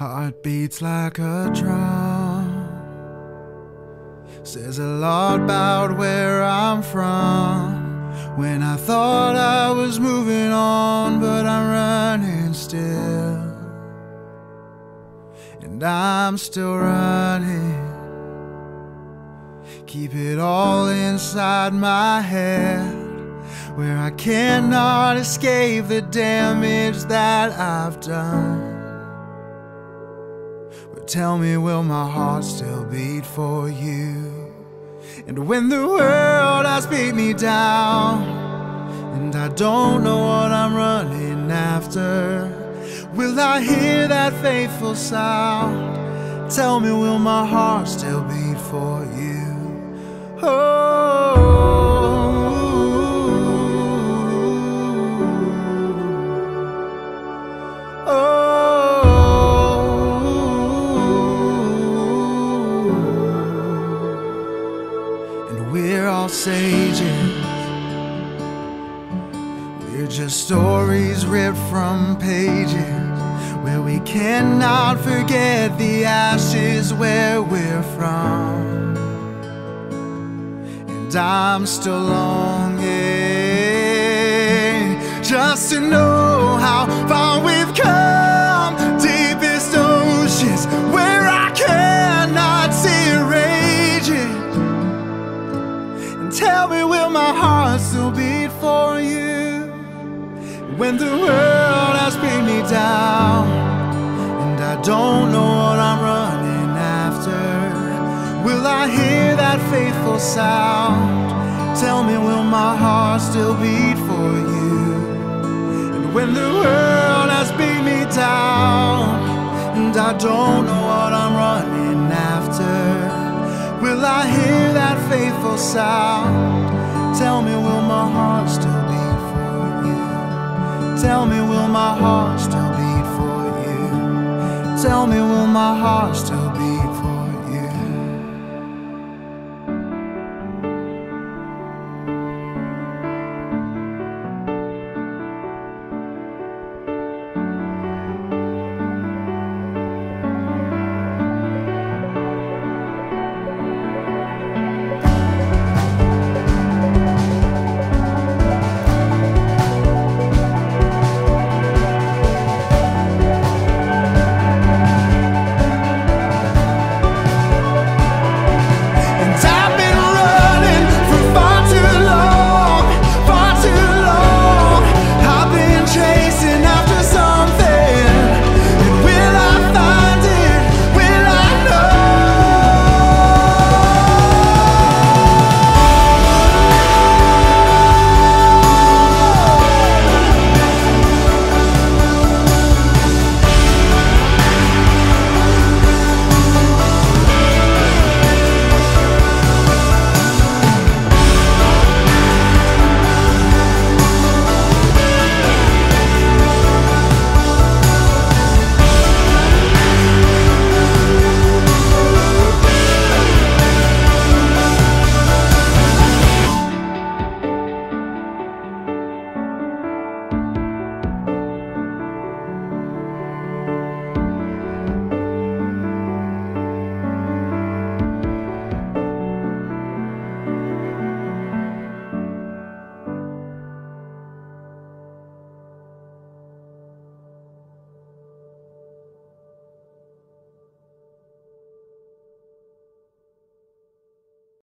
Heart beats like a drum. Says a lot about where I'm from. When I thought I was moving on, but I'm running still. And I'm still running. Keep it all inside my head. Where I cannot escape the damage that I've done. But tell me, will my heart still beat for you? And when the world has beat me down, and I don't know what I'm running after, will I hear that faithful sound? Tell me, will my heart still beat for you? Oh. Just stories ripped from pages where we cannot forget the ashes where we're from. And I'm still longing just to know when the world has beat me down? And I don't know what I'm running after. Will I hear that faithful sound? Tell me, will my heart still beat for you? And when the world has beat me down, and I don't know what I'm running after, will I hear that faithful sound? Tell me, will my heart still? Tell me, will my heart still beat for you? Tell me, will my heart still